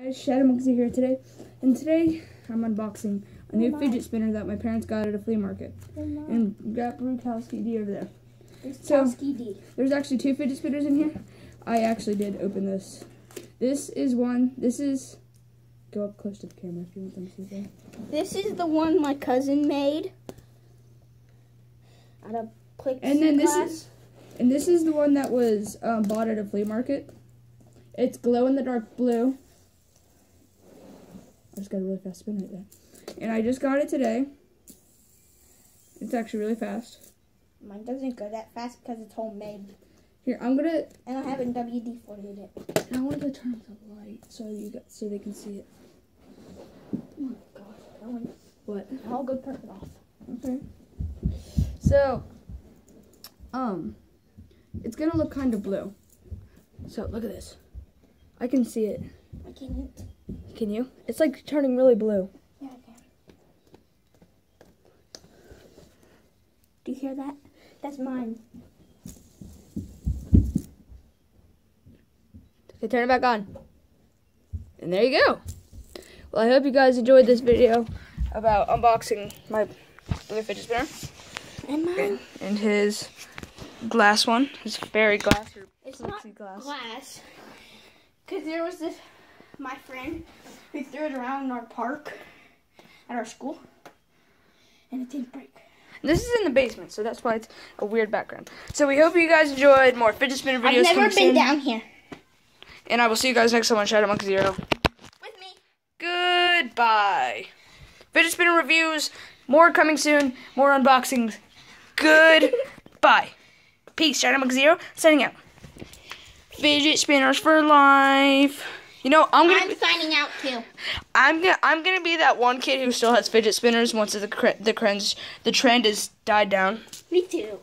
Guys, Shadow Monkey here today, and today I'm unboxing a new fidget spinner that my parents got at a flea market. And got Brutowski D over there. So- Towski D. There's actually two fidget spinners in here. I actually did open this. This is one. This is. Go up close to the camera if you want them to see that. This is the one my cousin made. Out of plexiglass. And then this is, and this is the one that was um, bought at a flea market. It's glow in the dark blue. I just got a really fast spin right there, and I just got it today. It's actually really fast. Mine doesn't go that fast because it's homemade. Here, I'm gonna. And I haven't WD 40 it. I want to turn the light so you got so they can see it. Oh my gosh. One. What? I'll go turn it off. Okay. So, um, it's gonna look kind of blue. So look at this. I can see it. I can't. Can you? It's like turning really blue. Yeah, I can. Do you hear that? That's mine. Okay, turn it back on. And there you go. Well, I hope you guys enjoyed this video about unboxing my blue fidget spinner And mine. and, his glass one, his fairy glass or It's not plexiglass. glass. Because there was this, my friend, we threw it around in our park at our school. And it didn't break. This is in the basement, so that's why it's a weird background. So we hope you guys enjoyed more fidget spinner videos. I've never been soon. down here. And I will see you guys next time on Shadow Monkey Zero. With me. Goodbye. Fidget spinner reviews, more coming soon, more unboxings. Goodbye. Peace, Shadow Monkey Zero, signing out. Fidget spinners for life. You know, I'm gonna, I'm signing out too. I'm gonna, I'm gonna be that one kid who still has fidget spinners once the the trends, the trend is died down. Me too.